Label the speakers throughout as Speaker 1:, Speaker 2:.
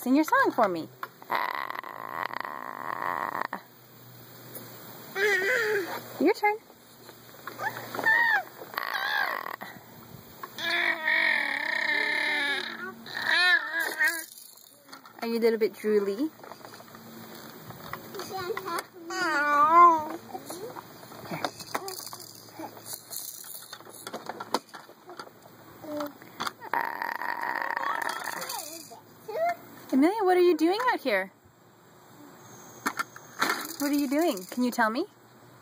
Speaker 1: Sing your song for me. Ah. Your turn. Are you a little bit drooly? Amelia, what are you doing out here? What are you doing? Can you tell me?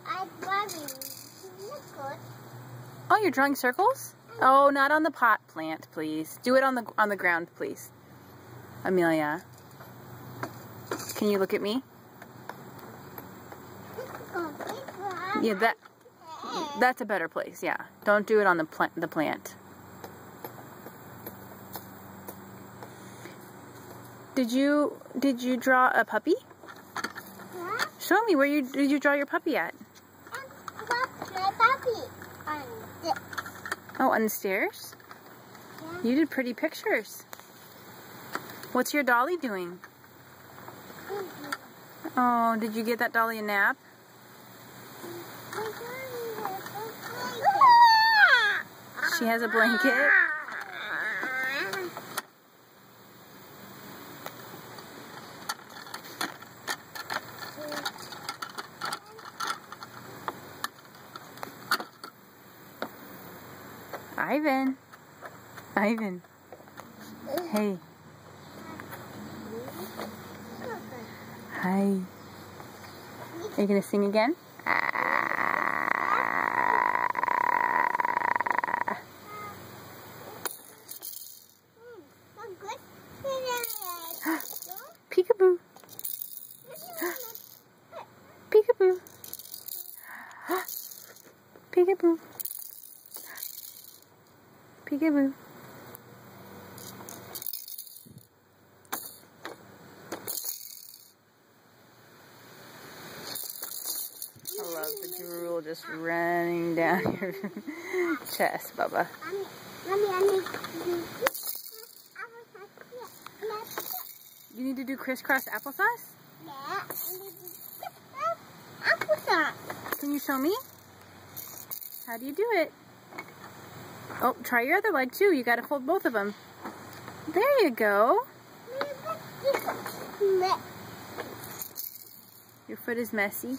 Speaker 2: I'm drawing. circles.
Speaker 1: Oh, you're drawing circles? Oh, not on the pot plant, please. Do it on the on the ground, please. Amelia. Can you look at me? Oh, yeah, that that's a better place. Yeah. Don't do it on the plant the plant. Did you did you draw a puppy? Show me where you did you draw your puppy at?
Speaker 2: My puppy on this.
Speaker 1: Oh, on the stairs?
Speaker 2: Yeah.
Speaker 1: You did pretty pictures. What's your dolly doing? Mm-hmm. Oh, did you get that dolly a nap? She has a blanket. Ah! Ivan. Ivan. Hey. Hi. Are you going to sing again? Peekaboo. Peekaboo. Peekaboo. Peekaboo. I love the drool just running down your chest, Bubba. You need to do crisscross applesauce? Yeah, applesauce. Can you show me? How do you do it? Oh, try your other leg too. You gotta hold both of them. There you go. Your foot is messy.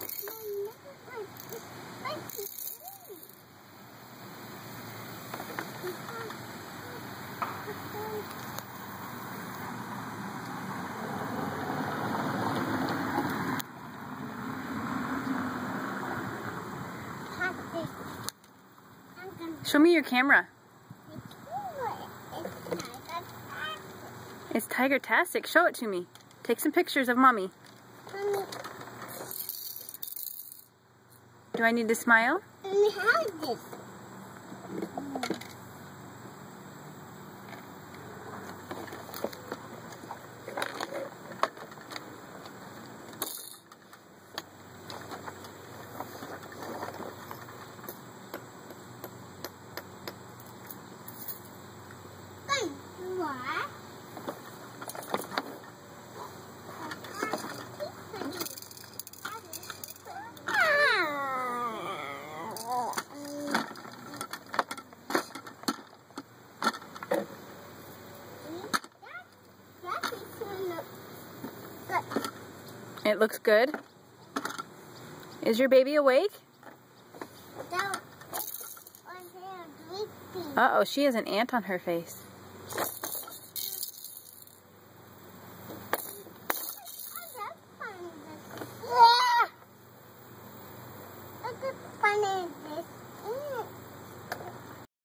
Speaker 1: Show me your camera. It's Tiger-tastic. Show it to me. Take some pictures of mommy. Do I need to smile? It looks good. Is your baby awake? No. Uh-oh, she has an ant on her face.